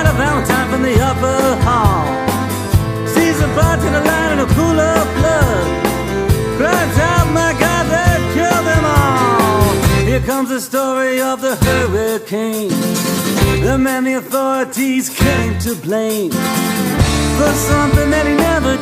had a valentine from the upper hall. Sees Season bartender line in a pool of blood. Cries out, my God, they killed them all. Here comes the story of the hurricane. The man the authorities came to blame for something that he never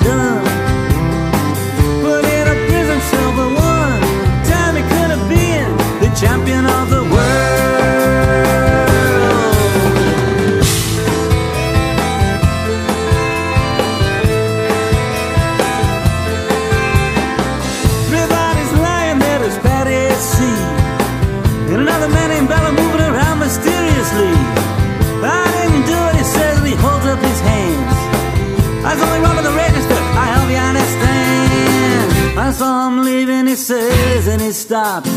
I was only robbing the register, I hope you understand. I saw him leaving, he says, and he stops.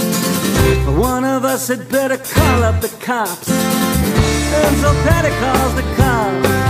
One of us had better call up the cops. And so Patty calls the cops.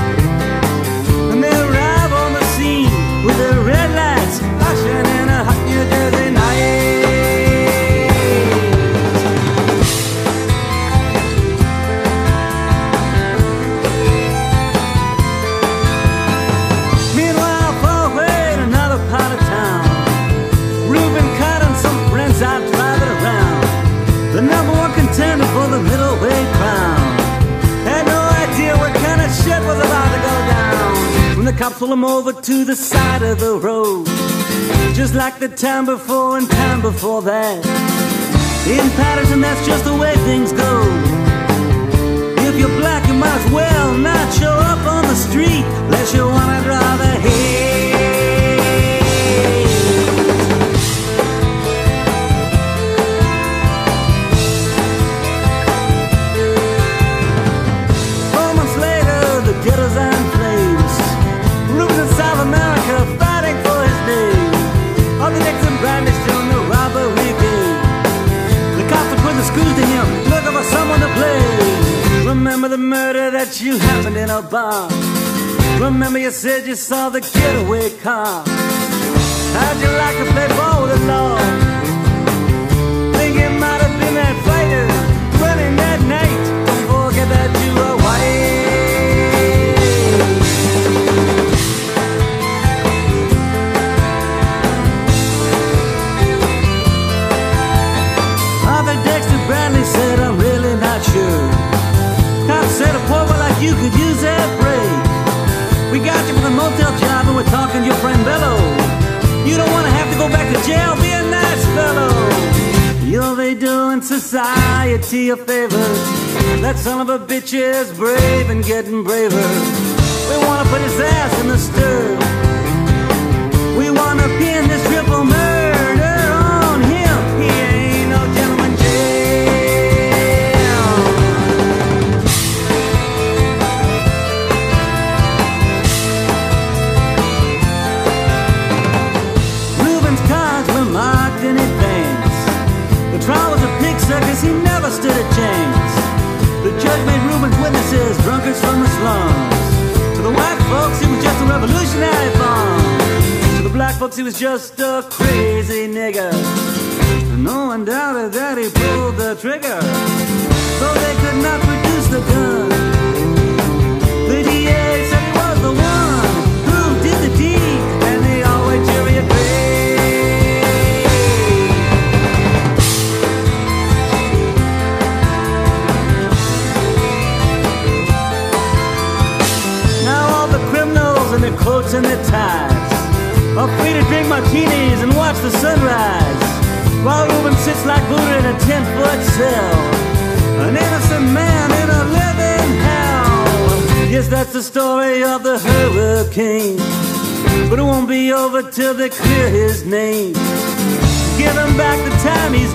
Cops pull him over to the side of the road. Just like the time before and time before that. In Patterson, that's just the way things go. That you happened in a bar. Remember you said you saw the getaway car. How'd you like to you could use that break. We got you for the motel job and we're talking to your friend Bello. You don't want to have to go back to jail, be a nice fellow. You'll be doing society a favor. That son of a bitch is brave and getting braver. We want to put his ass in the stir. We want to pin this triple murder marked in advance. The trial was a pig circus, he never stood a chance. The judge made room Reuben's witnesses drunkards from the slums. To the white folks, he was just a revolutionary bomb. To the black folks, he was just a crazy nigger. No one doubted that he pulled the trigger. So they could not produce the gun. Free to drink martinis and watch the sunrise, while Reuben sits like Buddha in a ten-foot cell, an innocent man in a living hell. Yes, that's the story of the hurricane, but it won't be over till they clear his name. Give him back the time he's.